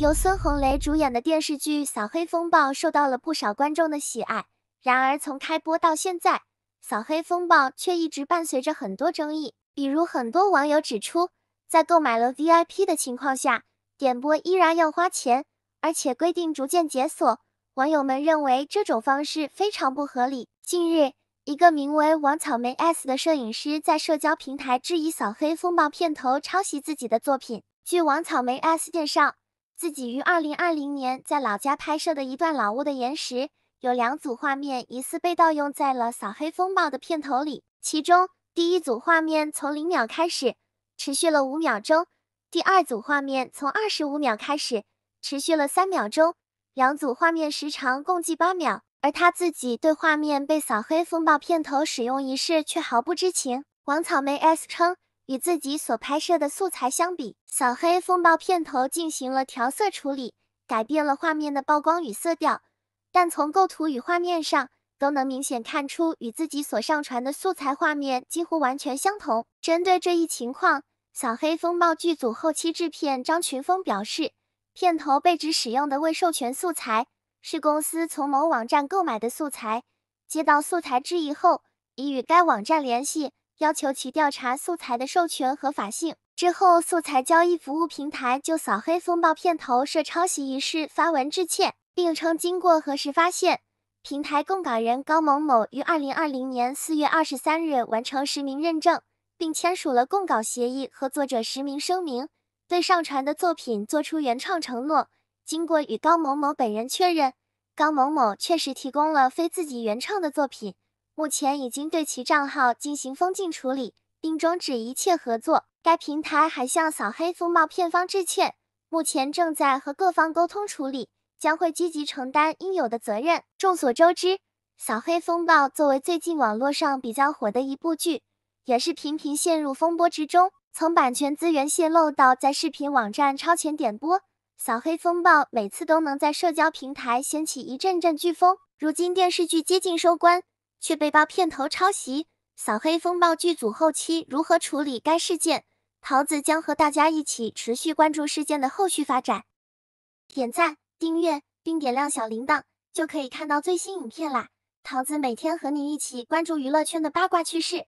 由孙红雷主演的电视剧《扫黑风暴》受到了不少观众的喜爱。然而，从开播到现在，《扫黑风暴》却一直伴随着很多争议。比如，很多网友指出，在购买了 VIP 的情况下，点播依然要花钱，而且规定逐渐解锁。网友们认为这种方式非常不合理。近日，一个名为王草莓 S 的摄影师在社交平台质疑《扫黑风暴》片头抄袭自己的作品。据王草莓 S 介绍，自己于2020年在老家拍摄的一段老屋的岩石，有两组画面疑似被盗用在了《扫黑风暴》的片头里。其中，第一组画面从零秒开始，持续了五秒钟；第二组画面从二十五秒开始，持续了三秒钟。两组画面时长共计八秒。而他自己对画面被扫黑风暴片头使用一事却毫不知情。王草莓 S 称，与自己所拍摄的素材相比，扫黑风暴片头进行了调色处理，改变了画面的曝光与色调，但从构图与画面上都能明显看出与自己所上传的素材画面几乎完全相同。针对这一情况，扫黑风暴剧组后期制片张群峰表示，片头被指使用的未授权素材。是公司从某网站购买的素材，接到素材质疑后，已与该网站联系，要求其调查素材的授权合法性。之后，素材交易服务平台就扫黑风暴片头涉抄袭一事发文致歉，并称经过核实发现，平台供稿人高某某于二零二零年四月二十三日完成实名认证，并签署了供稿协议和作者实名声明，对上传的作品作出原创承诺。经过与高某某本人确认，高某某确实提供了非自己原创的作品，目前已经对其账号进行封禁处理，并终止一切合作。该平台还向扫黑风暴片方致歉，目前正在和各方沟通处理，将会积极承担应有的责任。众所周知，《扫黑风暴》作为最近网络上比较火的一部剧，也是频频陷入风波之中，从版权资源泄露到在视频网站超前点播。扫黑风暴每次都能在社交平台掀起一阵阵飓风，如今电视剧接近收官，却被曝片头抄袭。扫黑风暴剧组后期如何处理该事件？桃子将和大家一起持续关注事件的后续发展。点赞、订阅并点亮小铃铛，就可以看到最新影片啦！桃子每天和你一起关注娱乐圈的八卦趣事。